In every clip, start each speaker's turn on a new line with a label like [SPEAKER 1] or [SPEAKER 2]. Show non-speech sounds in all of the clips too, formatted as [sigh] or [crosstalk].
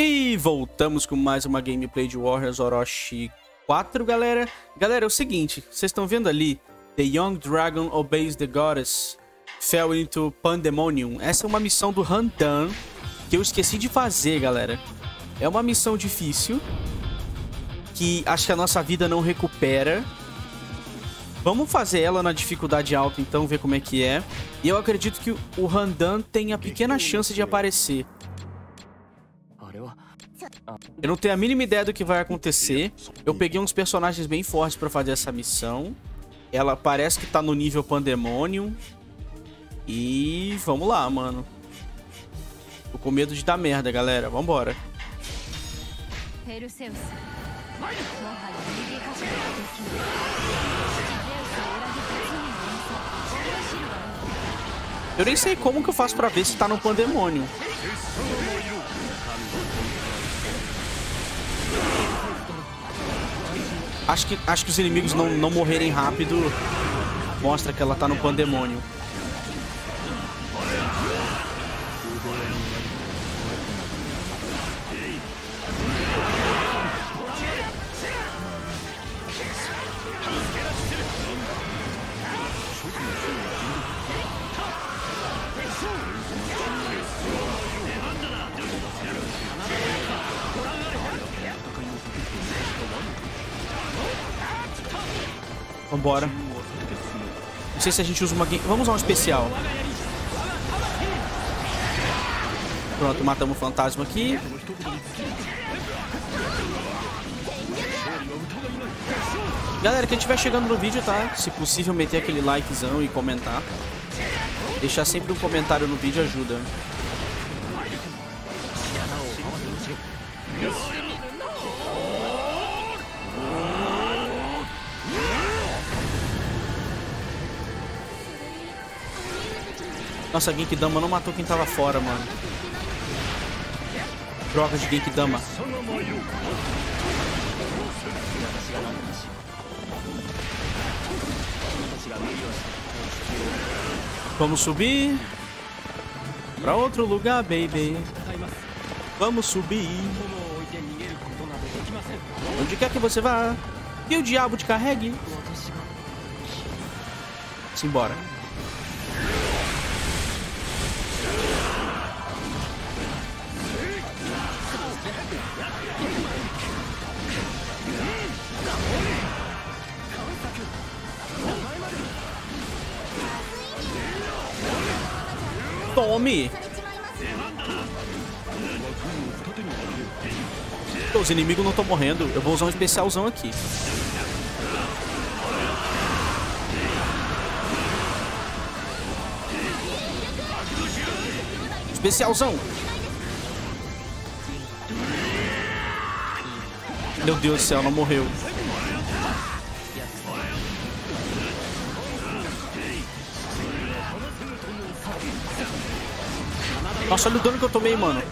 [SPEAKER 1] E voltamos com mais uma gameplay de Warriors Orochi 4, galera. Galera, é o seguinte, vocês estão vendo ali, The Young Dragon Obeys the Goddess, Fell into Pandemonium. Essa é uma missão do Handan, que eu esqueci de fazer, galera. É uma missão difícil, que acho que a nossa vida não recupera. Vamos fazer ela na dificuldade alta, então, ver como é que é. E eu acredito que o Handan tem a pequena chance de aparecer. Eu não tenho a mínima ideia do que vai acontecer. Eu peguei uns personagens bem fortes pra fazer essa missão. Ela parece que tá no nível Pandemonium. E vamos lá, mano. Tô com medo de dar merda, galera. Vambora. Eu nem sei como que eu faço pra ver se tá no Pandemonium. Acho que, acho que os inimigos não, não morrerem rápido mostra que ela tá no pandemônio. Sei se a gente usa uma... Vamos usar um especial. Pronto, matamos o fantasma aqui. Galera, quem estiver chegando no vídeo, tá? Se possível, meter aquele likezão e comentar. Deixar sempre um comentário no vídeo ajuda. Nossa, Genkidama não matou quem tava fora, mano. Droga de Genkidama. Vamos subir. Pra outro lugar, baby. Vamos subir. Onde quer que você vá. Que o diabo te carregue. Simbora. Tome! Os inimigos não estão morrendo. Eu vou usar um especialzão aqui. Especialzão! Meu Deus do céu, não morreu. Nossa, olha o dano que eu tomei, mano.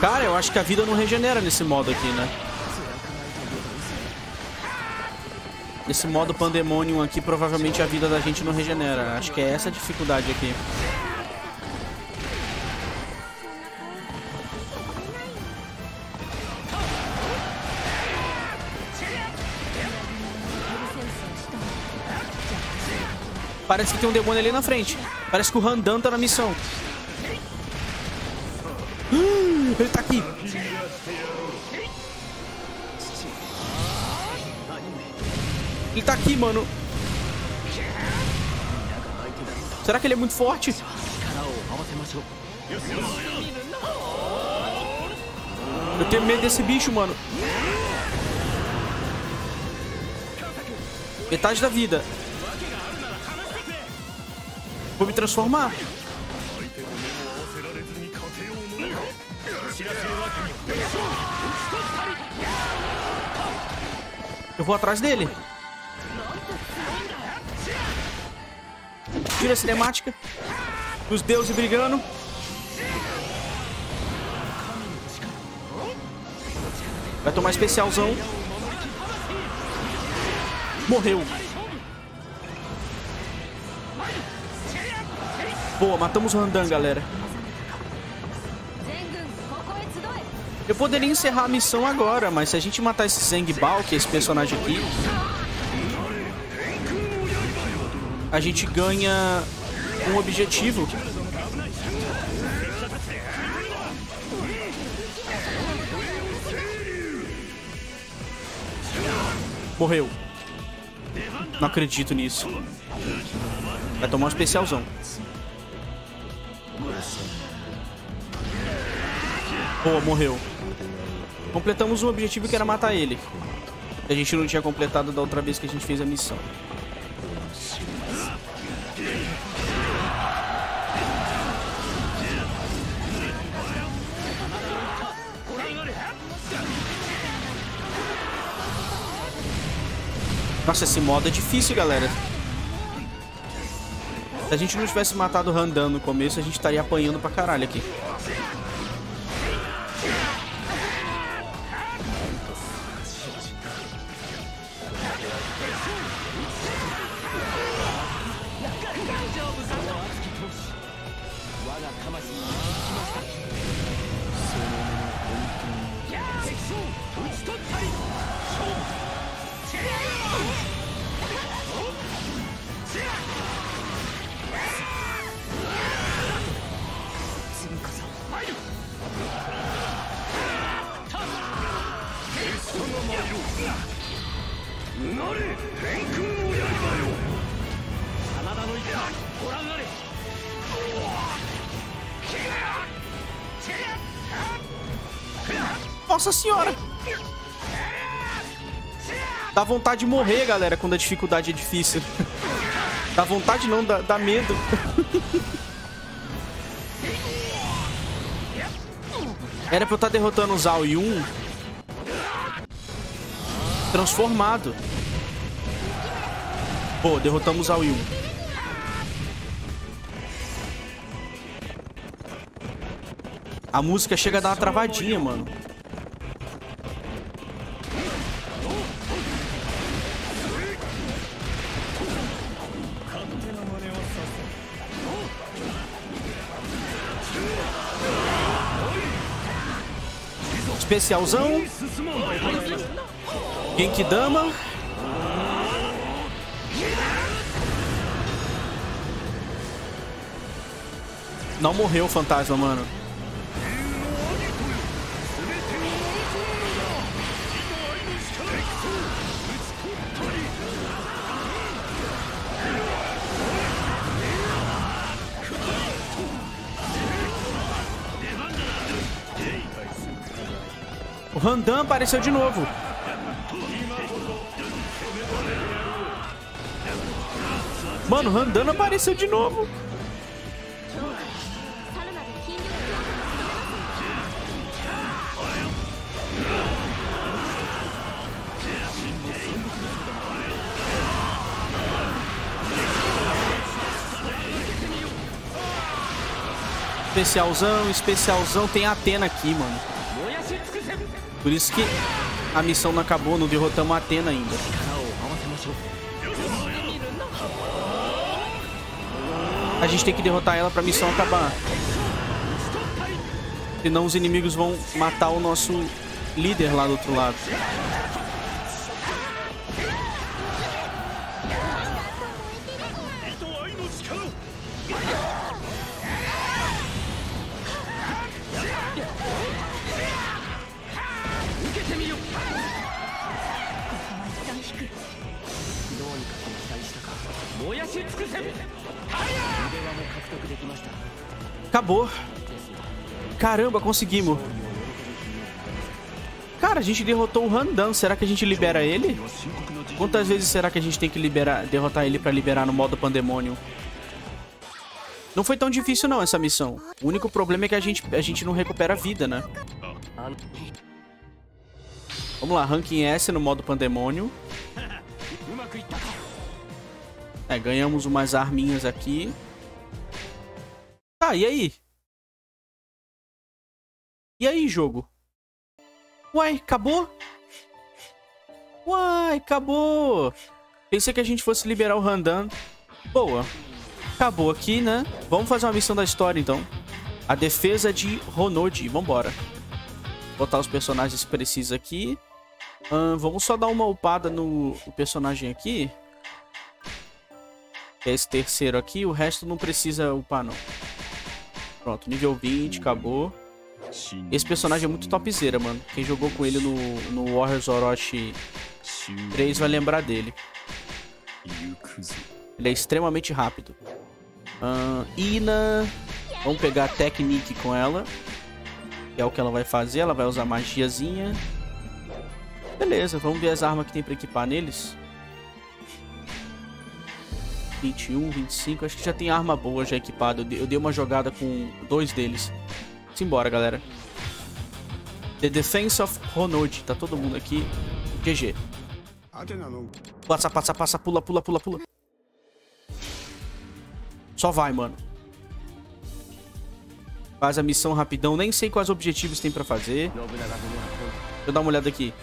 [SPEAKER 1] Cara, eu acho que a vida não regenera nesse modo aqui, né? Nesse modo Pandemonium aqui, provavelmente a vida da gente não regenera. Acho que é essa a dificuldade aqui. Parece que tem um demônio ali na frente. Parece que o Randan tá na missão. ele tá aqui. Ele tá aqui, mano. Será que ele é muito forte? Eu tenho medo desse bicho, mano. Metade da vida. Vou me transformar. Eu vou atrás dele. Tira a cinemática. Os deuses brigando. Vai tomar especialzão. Morreu. Boa, matamos o Randan, galera. Eu poderia encerrar a missão agora, mas se a gente matar esse Zengbao, que é esse personagem aqui... A gente ganha um objetivo. Morreu. Não acredito nisso. Vai tomar um especialzão. Boa, morreu. Completamos o objetivo que era matar ele. A gente não tinha completado da outra vez que a gente fez a missão. Nossa, esse modo é difícil, galera. Se a gente não tivesse matado o Randan no começo, a gente estaria apanhando pra caralho aqui. Nossa senhora! Dá vontade de morrer, galera, quando a dificuldade é difícil. [laughs] Dá vontade não, dá, dá medo. [laughs] Era pra eu estar tá derrotando o Zhao Yun transformado. Pô, derrotamos o Zhao Yun. A música chega a dar uma travadinha, mano. Especialzão. Genkidama. Não morreu o fantasma, mano. Randan apareceu de novo. Mano, Randan apareceu de novo. Especialzão, especialzão. Tem Atena aqui, mano. Por isso que a missão não acabou, não derrotamos a Atena ainda. A gente tem que derrotar ela pra missão acabar. Senão os inimigos vão matar o nosso líder lá do outro lado. Caramba, conseguimos. Cara, a gente derrotou o Randan. Será que a gente libera ele? Quantas vezes será que a gente tem que liberar, derrotar ele pra liberar no modo Pandemônio? Não foi tão difícil não essa missão. O único problema é que a gente, a gente não recupera vida, né? Vamos lá, ranking S no modo Pandemônio. É, ganhamos umas arminhas aqui. Tá, e aí? E aí, jogo? Uai, acabou? Uai, acabou. Pensei que a gente fosse liberar o Randan. Boa. Acabou aqui, né? Vamos fazer uma missão da história, então. A defesa de Ronodi. Vambora. Botar os personagens precisos aqui. Uh, vamos só dar uma upada no personagem aqui. Que é esse terceiro aqui. O resto não precisa upar, não. Pronto, nível 20, acabou. Esse personagem é muito topzera, mano. Quem jogou com ele no, no Warriors Orochi 3 vai lembrar dele. Ele é extremamente rápido. Uh, Ina. Vamos pegar a Technique com ela. Que é o que ela vai fazer. Ela vai usar magiazinha. Beleza, vamos ver as armas que tem pra equipar neles. 21, 25. Acho que já tem arma boa já equipada. Eu dei uma jogada com dois deles. Simbora, galera. The Defense of Honod. Tá todo mundo aqui. GG. Passa, passa, passa. Pula, pula, pula, pula. Só vai, mano. Faz a missão rapidão. Nem sei quais objetivos tem pra fazer. Deixa eu dar uma olhada aqui.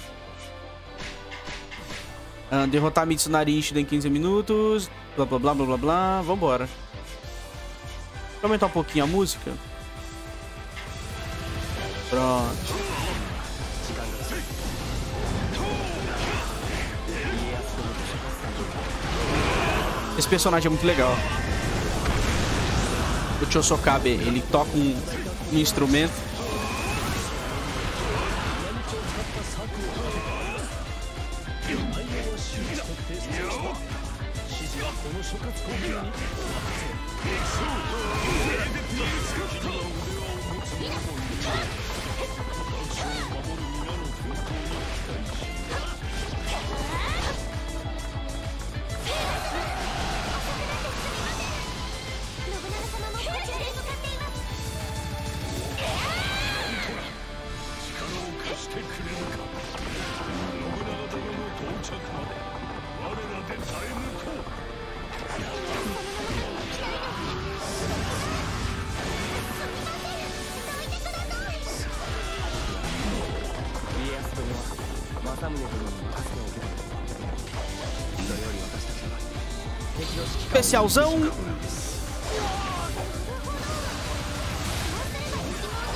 [SPEAKER 1] Uh, derrotar Mitsunari Ishida em 15 minutos. Blá, blá, blá, blá, blá, blá. Vambora. Vou aumentar um pouquinho a música. Pronto. Esse personagem é muito legal o Chosokabe, ele toca um, um instrumento. Especialzão.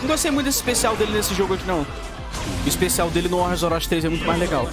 [SPEAKER 1] Não gostei muito desse especial dele nesse jogo aqui, não. O especial dele no Warriors Orochi 3 é muito mais legal.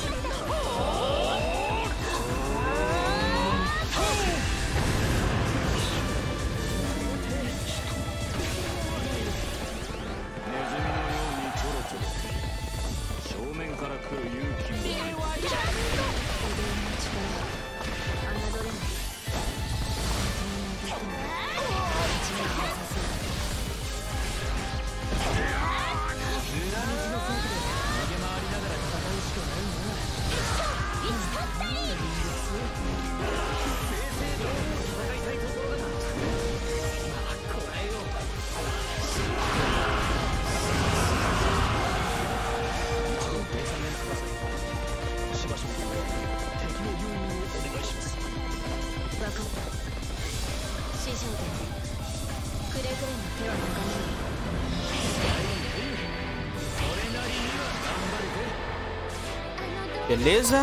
[SPEAKER 1] Beleza?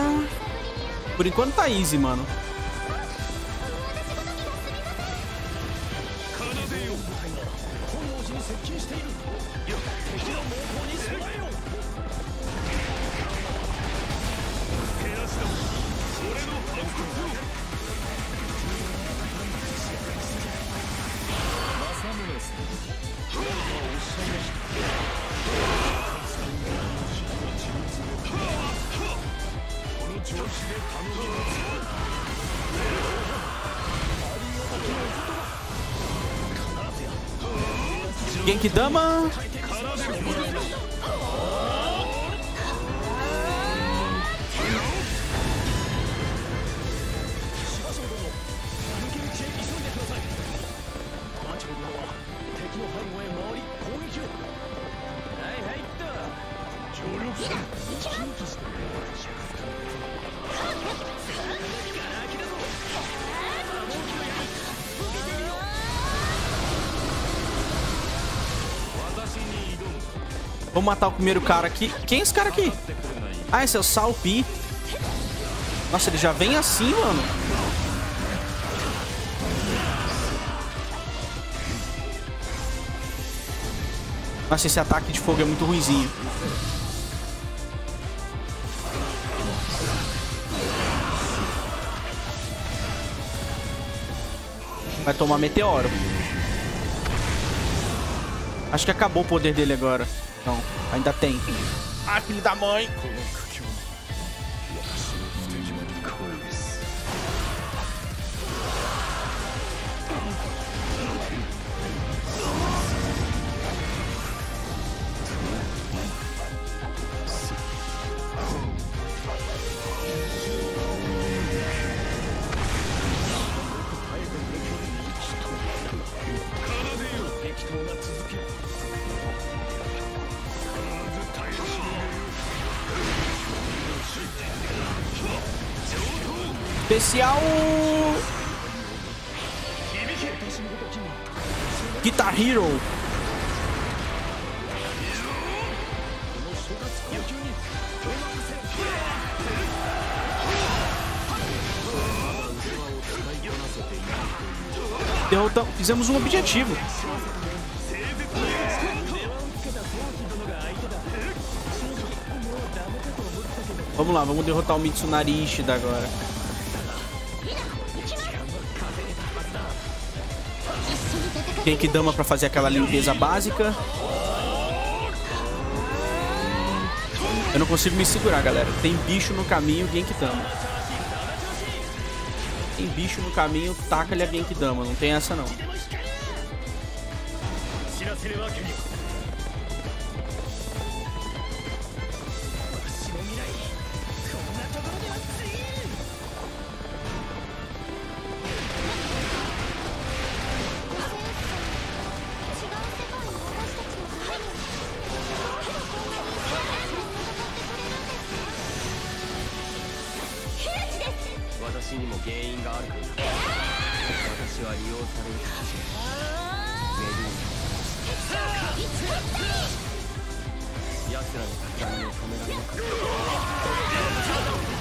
[SPEAKER 1] Por enquanto tá easy, mano. Genkidama. Vamos matar o primeiro cara aqui. Quem é esse cara aqui? Ah, esse é o Salpi. Nossa, ele já vem assim, mano. Nossa, esse ataque de fogo é muito ruizinho. Vai tomar meteoro. Acho que acabou o poder dele agora. Não, ainda tem. Ah, filho da mãe! Especial... Guitar Hero. Derrotamos, fizemos um objetivo. Vamos lá, vamos derrotar o Mitsunari Ishida agora. Genkidama pra fazer aquela limpeza básica. Eu não consigo me segurar, galera. Tem bicho no caminho, Genkidama. Tem bicho no caminho, taca-lhe a Genkidama. Não tem essa, não.
[SPEAKER 2] 私にも原因があるから私は利用されるかもしれない奴らの拡大を止められなかった。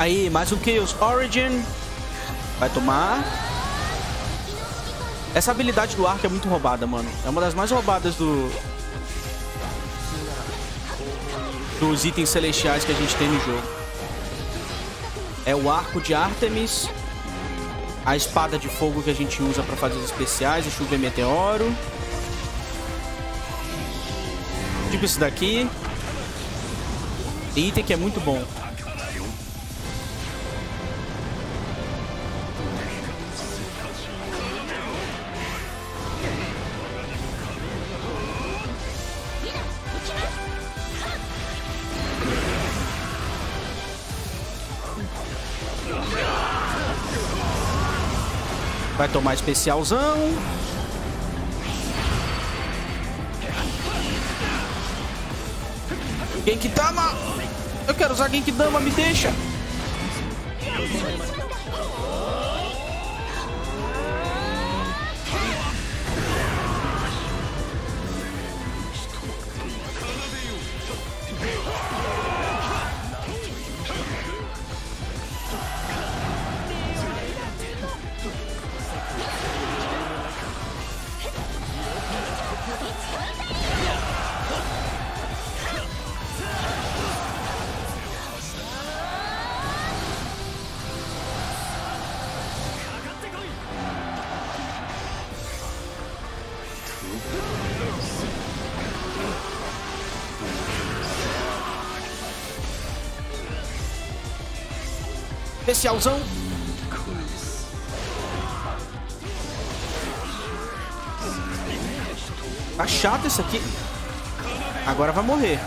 [SPEAKER 1] Aí, mais um Chaos Origin. Vai tomar. Essa habilidade do arco é muito roubada, mano. É uma das mais roubadas do... Dos itens celestiais que a gente tem no jogo. É o arco de Artemis. A espada de fogo que a gente usa pra fazer os especiais. O chover meteoro. Tipo esse daqui. Item que é muito bom. Vai tomar especialzão. Genkidama! Eu quero usar Genkidama, me deixa! Especialzão. Tá chato isso aqui. Agora vai morrer.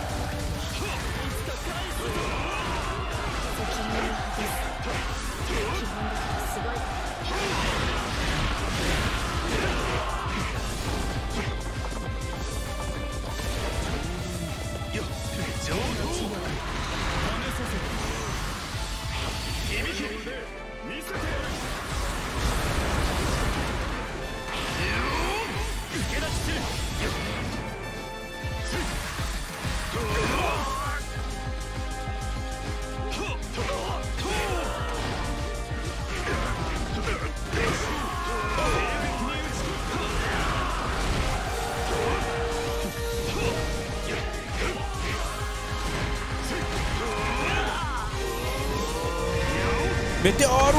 [SPEAKER 3] Meteoro!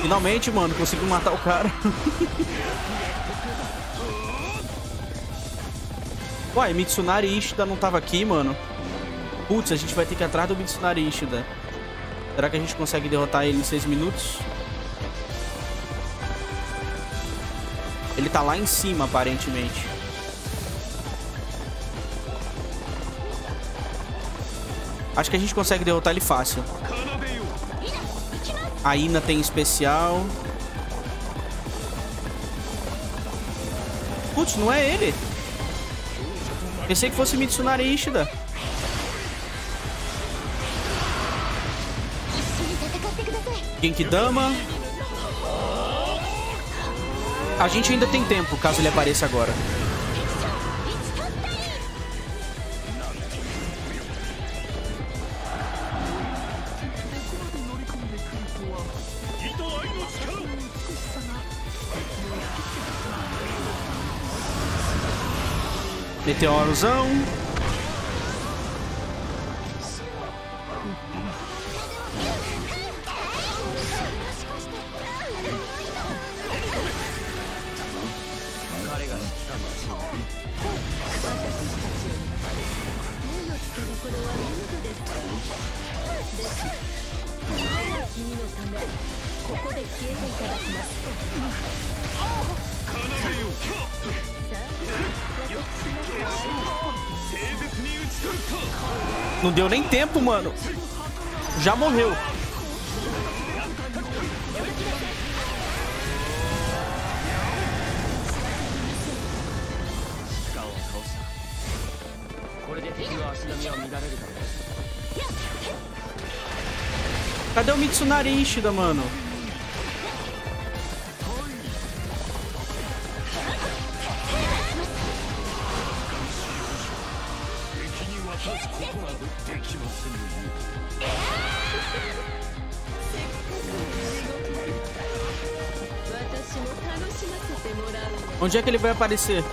[SPEAKER 3] Finalmente, mano, conseguiu matar o cara. [laughs] Uai, Mitsunari Ishida não tava aqui, mano. Putz, a gente vai ter que ir atrás do Mitsunari Ishida. Será que a gente consegue derrotar ele em 6 minutos? Ele tá lá em cima, aparentemente. Acho que a gente consegue derrotar ele fácil. A Ina tem especial. Putz, não é ele. Pensei que fosse Mitsunari Ishida. Genkidama. A gente ainda tem tempo, caso ele apareça agora. Meteorozão. Não deu nem tempo, mano. Já morreu. Cadê o Mitsunari Ishida, mano? Onde é que ele vai aparecer?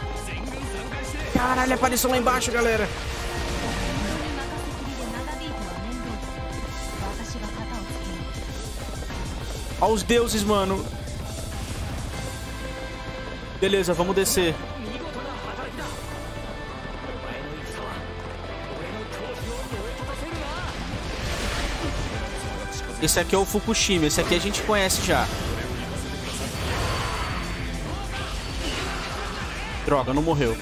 [SPEAKER 3] Caralho, apareceu lá embaixo, galera. Olha os deuses, mano. Beleza, vamos descer. Esse aqui é o Fukushima, esse aqui a gente conhece já. Droga, não morreu.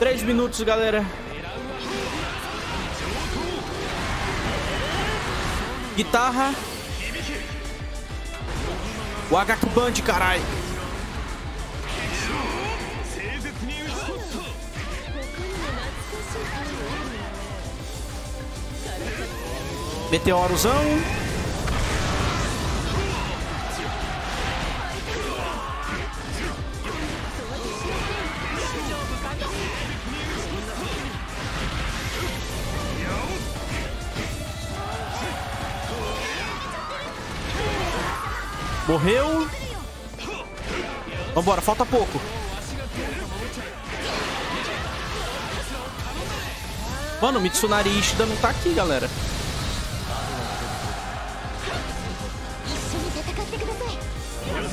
[SPEAKER 3] Três minutos, galera. Guitarra. O Band, caralho. Meteorozão. Morreu. Vambora, falta pouco.
[SPEAKER 1] Mano, o Mitsunari Ishida não tá aqui, galera.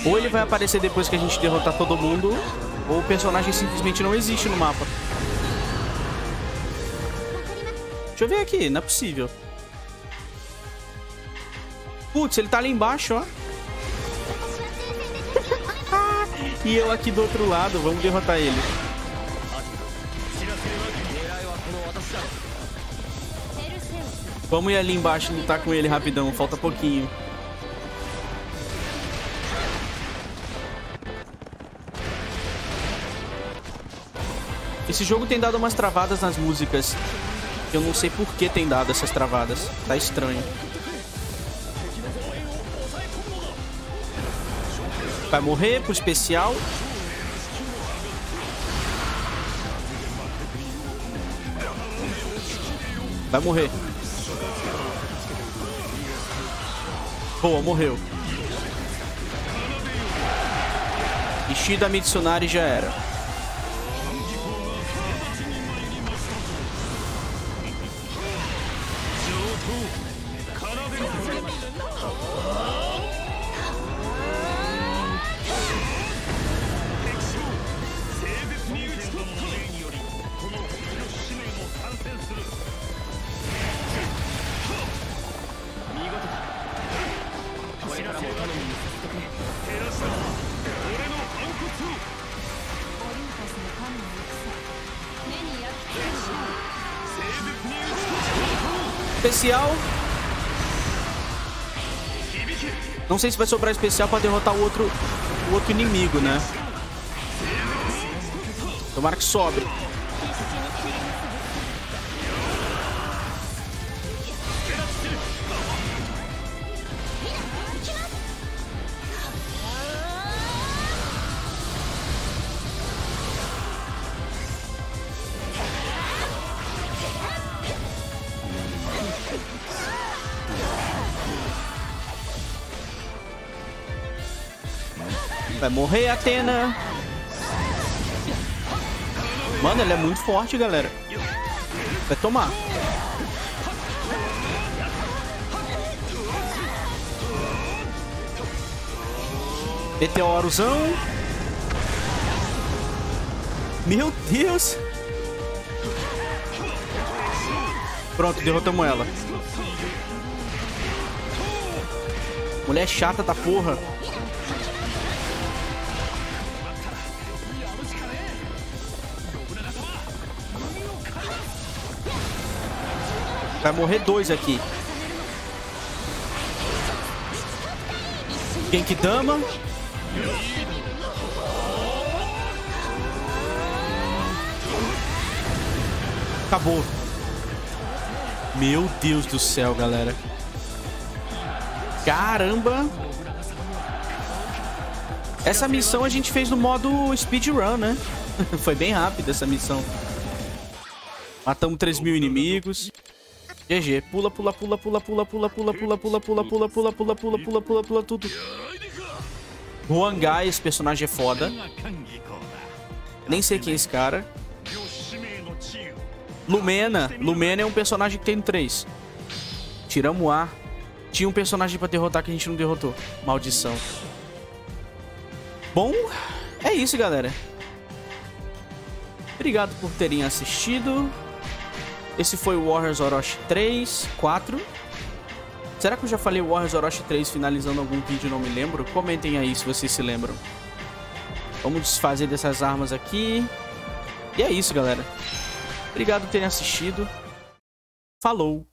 [SPEAKER 1] Ou ele vai aparecer depois que a gente derrotar todo mundo, ou o personagem simplesmente não existe no mapa. Deixa eu ver aqui, não é possível. Putz, ele tá ali embaixo, ó. E eu aqui do outro lado, vamos derrotar ele. Vamos ir ali embaixo lutar com ele rapidão, falta pouquinho. Esse jogo tem dado umas travadas nas músicas. Eu não sei por que tem dado essas travadas. Tá estranho. Vai morrer pro especial. Vai morrer. Boa, morreu. Ishida Mitsunari já era. Não sei se vai sobrar especial pra derrotar o outro, o outro inimigo, né? Tomara que sobre. Morrer, Atena. Mano, ele é muito forte, galera. Vai tomar. Meteorozão. Meu Deus. Pronto, derrotamos ela. Mulher chata da porra. Vai morrer dois aqui. Genkidama. Acabou. Meu Deus do céu, galera. Caramba. Essa missão a gente fez no modo speedrun, né? [laughs] Foi bem rápido essa missão. Matamos 3 mil inimigos. GG. Pula, pula, pula, pula, pula, pula, pula, pula, pula, pula, pula, pula, pula, pula, pula, pula, pula, tudo. Huangai, esse personagem é foda. Nem sei quem é esse cara. Lumena. Lumena é um personagem que tem 3. Tiramos ar. Tinha um personagem pra derrotar que a gente não derrotou. Maldição. Bom, é isso, galera. Obrigado por terem assistido. Esse foi o Warriors Orochi 3, 4. Será que eu já falei Warriors Orochi 3 finalizando algum vídeo não me lembro? Comentem aí se vocês se lembram. Vamos desfazer dessas armas aqui. E é isso, galera. Obrigado por terem assistido. Falou!